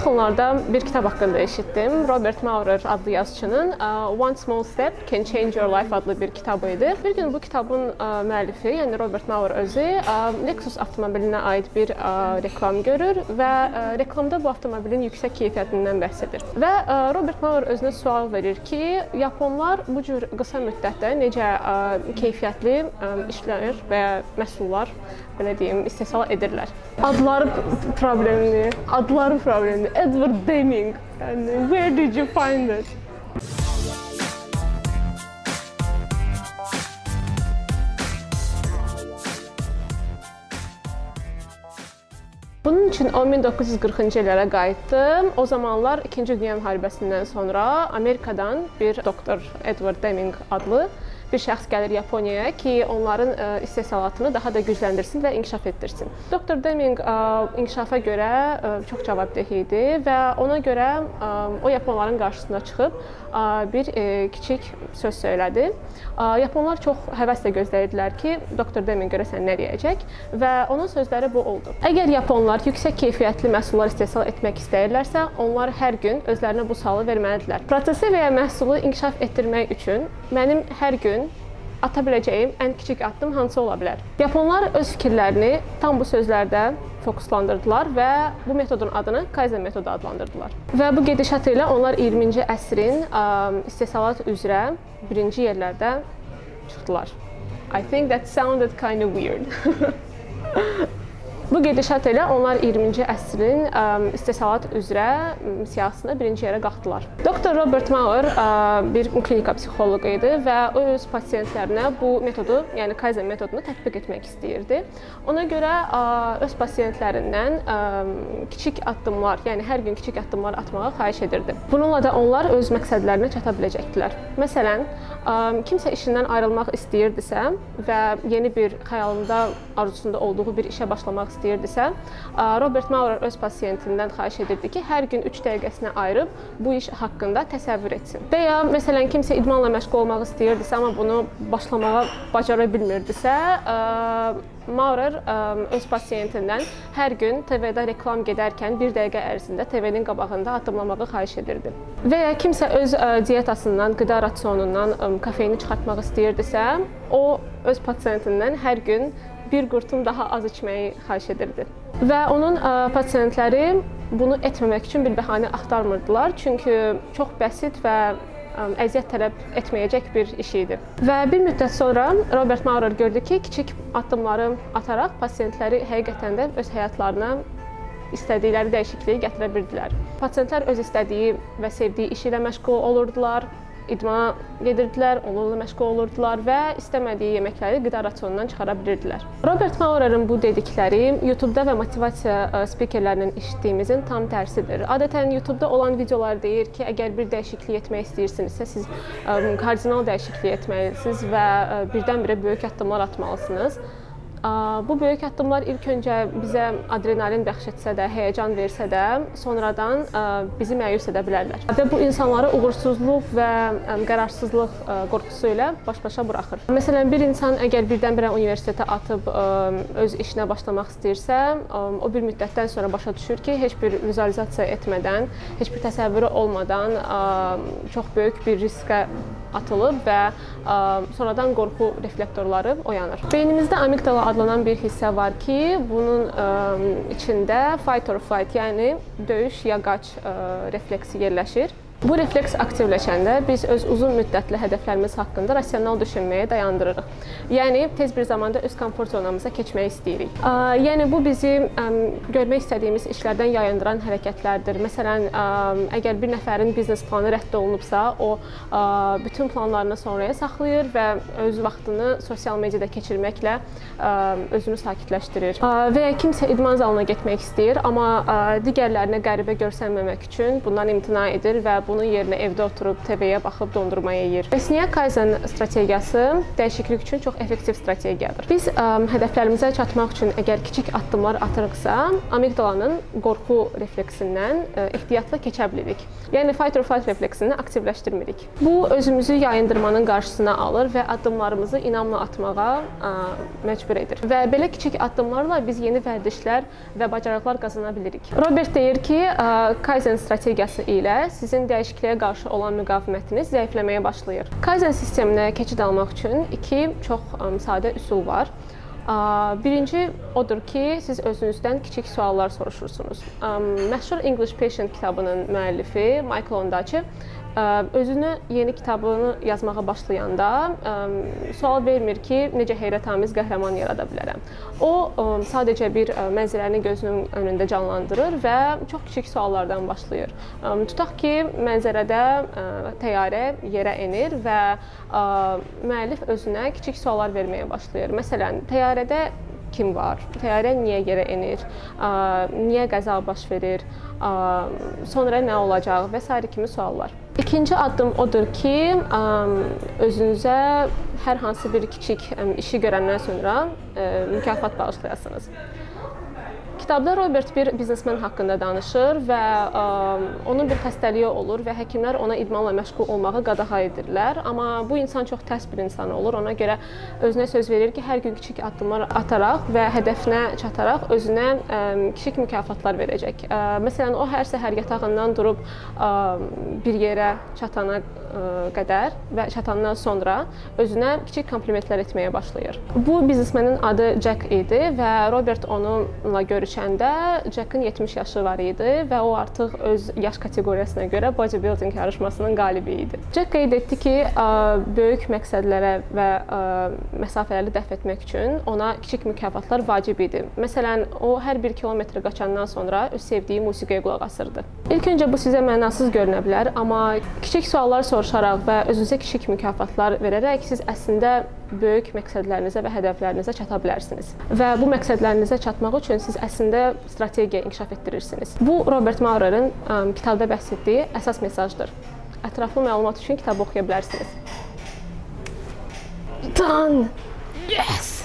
yaxınlarda bir kitab haqqında eşitdim. Robert Maurer adlı yazıçının One Small Step Can Change Your Life adlı bir kitabı idi. Bir gün bu kitabın müəllifi, yəni Robert Maurer özü Lexus avtomobilinə aid bir reklam görür və reklamda bu avtomobilin yüksək keyfiyyətindən bəhs edir. Və Robert Maurer özünə sual verir ki, yaponlar bu cür qısa müddətdə necə keyfiyyətli işlər və məhsullar belə deyim, istehsal edirlər. Adları problemli, adları problemli. Edward Deming. Yəni where did you find it? Bunun üçün o 1940-cı illərə qayıtdım. O zamanlar 2-ci Dünya müharibəsindən sonra Amerikadan bir doktor Edward Deming adlı bir şəxs gəlir Yaponiyaya ki, onların e, istehsalatını daha da gücləndirsin və inkişaf etdirsin. Doktor Deming e, inkişafa görə e, çox cavabdeh idi və ona görə o yaponların qarşısına çıxıb bir kiçik söz söylədi. Yaponlar çox həvəslə gözləyirdilər ki, doktor Deming görəsən nə deyəcək və onun sözləri bu oldu. Əgər yaponlar yüksək keyfiyyətli məhsullar istehsal etmək istəyirlərsə, onlar hər gün özlərinə bu sualı verməlidirlər. Prosesi və ya məhsulu inkişaf etdirmək üçün mənim hər gün ata biləcəyim ən kiçik addım hansı ola bilər? Yaponlar öz fikirlərini tam bu sözlərdə fokuslandırdılar və bu metodun adını Kaizen metodu adlandırdılar. Və bu gedişat ilə onlar 20-ci əsrin ə, istehsalat üzrə birinci yerlərdə çıxdılar. I think that sounded kind of weird. Bu gedişat ilə onlar 20-ci əsrin ə, istehsalat üzrə siyahısında birinci yerə qalxdılar. Doktor Robert Mauer ə, bir klinika psixoloqu idi və o öz pasientlərinə bu metodu, yəni Kaizen metodunu tətbiq etmək istəyirdi. Ona görə ə, öz pasientlərindən ə, kiçik addımlar, yəni hər gün kiçik addımlar atmağı xahiş edirdi. Bununla da onlar öz məqsədlərinə çata biləcəkdilər. Məsələn, ə, kimsə işindən ayrılmaq istəyirdisə və yeni bir xəyalında, arzusunda olduğu bir işə başlamaq istəyirdisə, istəyirdisə, Robert Maurer öz pasiyentindən xahiş edirdi ki, hər gün 3 dəqiqəsini ayırıb bu iş haqqında təsəvvür etsin. Və ya məsələn kimsə idmanla məşğul olmaq istəyirdisə, amma bunu başlamağa bacara bilmirdisə, Maurer öz pasiyentindən hər gün TV-də reklam gedərkən 1 dəqiqə ərzində TV-nin qabağında addımlamağı xahiş edirdi. Və ya kimsə öz dietasından, qida rasionundan kofeini çıxartmaq istəyirdisə, o öz pasiyentindən hər gün bir qurtum daha az içməyi xahiş edirdi. Və onun ə, pasiyentləri bunu etməmək üçün bir bəhanə axtarmırdılar, çünki çox bəsit və ə, əziyyət tələb etməyəcək bir iş idi. Və bir müddət sonra Robert Maurer gördü ki, kiçik addımları ataraq pasiyentləri həqiqətən də öz həyatlarına istədikləri dəyişikliyi gətirə bildilər. Pasiyentlər öz istədiyi və sevdiyi işi ilə məşğul olurdular idmana gedirdilər, onunla məşğul olurdular və istəmədiyi yeməkləri qida rasionundan çıxara bilirdilər. Robert Maurer'ın bu dedikləri YouTube-da və motivasiya e, spikerlərindən eşitdiyimizin tam tərsidir. Adətən YouTube-da olan videolar deyir ki, əgər bir dəyişiklik etmək istəyirsinizsə, siz e, kardinal dəyişiklik etməlisiniz və e, birdən-birə böyük addımlar atmalısınız. Bu böyük addımlar ilk öncə bizə adrenalin bəxş etsə də, həyəcan versə də, sonradan bizi məyus edə bilərlər. Və bu insanları uğursuzluq və qərarsızlıq qorxusu ilə baş-başa buraxır. Məsələn, bir insan əgər birdən-birə universitetə atıb öz işinə başlamaq istəyirsə, o bir müddətdən sonra başa düşür ki, heç bir vizualizasiya etmədən, heç bir təsəvvürü olmadan çox böyük bir riskə atılıb və ə, sonradan qorxu reflektorları oyanır. Beynimizdə amigdala adlanan bir hissə var ki, bunun ə, içində fight or flight, yəni döyüş ya qaç ə, refleksi yerləşir. Bu refleks aktivləşəndə biz öz uzun müddətli hədəflərimiz haqqında rasional düşünməyə dayandırırıq. Yəni tez bir zamanda öz komfort zonamıza keçmək istəyirik. Yəni bu bizi görmək istədiyimiz işlərdən yayındıran hərəkətlərdir. Məsələn, əgər bir nəfərin biznes planı rədd olunubsa, o bütün planlarını sonraya saxlayır və öz vaxtını sosial mediada keçirməklə özünü sakitləşdirir. Və ya kimsə idman zalına getmək istəyir, amma digərlərinə qəribə görsənməmək üçün bundan imtina edir və bunun yerinə evdə oturub TV-yə baxıb dondurma yeyir. Bəs niyə Kaizen strategiyası dəyişiklik üçün çox effektiv strategiyadır? Biz ə, hədəflərimizə çatmaq üçün əgər kiçik addımlar atırıqsa, amigdalanın qorxu refleksindən ə, ehtiyatla keçə bilirik. Yəni fight or flight refleksini aktivləşdirmirik. Bu özümüzü yayındırmanın qarşısına alır və addımlarımızı inamla atmağa ə, məcbur edir. Və belə kiçik addımlarla biz yeni vərdişlər və bacarıqlar qazana bilirik. Robert deyir ki, Kaizen strategiyası ilə sizin dəyişikliyə qarşı olan müqavimətiniz zəifləməyə başlayır. Kaizen sisteminə keçid almaq üçün iki çox sadə üsul var. Birinci odur ki, siz özünüzdən kiçik suallar soruşursunuz. Məşhur English Patient kitabının müəllifi Michael Ondaatje özünü yeni kitabını yazmağa başlayanda sual vermir ki, necə heyrətamiz qəhrəman yarada bilərəm. O sadəcə bir mənzərəni gözünün önündə canlandırır və çox kiçik suallardan başlayır. Tutaq ki, mənzərədə təyyarə yerə enir və müəllif özünə kiçik suallar verməyə başlayır. Məsələn, təyyarədə kim var? Təyyarə niyə yerə enir? Niyə qəza baş verir? Sonra nə olacaq və s. kimi suallar. İkinci addım odur ki, özünüzə hər hansı bir kiçik işi görəndən sonra mükafat bağışlayasınız. Kitabda Robert bir biznesmen haqqında danışır və ə, onun bir xəstəliyi olur və həkimlər ona idmanla məşğul olmağı qadağan edirlər. Amma bu insan çox tərs bir insan olur. Ona görə özünə söz verir ki, hər gün kiçik addımlar ataraq və hədəfinə çataraq özünə ə, kiçik mükafatlar verəcək. Ə, məsələn, o hər səhər yatağından durub ə, bir yerə çatana ə, qədər və çatandan sonra özünə kiçik komplimentlər etməyə başlayır. Bu biznesmenin adı Jack idi və Robert onunla görüşə düşəndə Jackın 70 yaşı var idi və o artıq öz yaş kateqoriyasına görə bodybuilding yarışmasının qalibi idi. Jack qeyd etdi ki, böyük məqsədlərə və məsafələri dəf etmək üçün ona kiçik mükafatlar vacib idi. Məsələn, o hər 1 kilometr qaçandan sonra öz sevdiyi musiqiyə qulaq asırdı. İlk öncə bu sizə mənasız görünə bilər, amma kiçik suallar soruşaraq və özünüzə kiçik mükafatlar verərək siz əslində böyük məqsədlərinizə və hədəflərinizə çata bilərsiniz. Və bu məqsədlərinizə çatmaq üçün siz əslində strategiya inkişaf etdirirsiniz. Bu Robert Maurer'ın kitabda bəhs etdiyi əsas mesajdır. Ətraflı məlumat üçün kitabı oxuya bilərsiniz. Done. Yes.